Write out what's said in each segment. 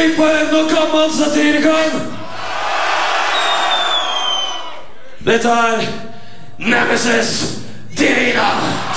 gikk på en og gammel satirikon. Dette er Nemesis Divina.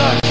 suck.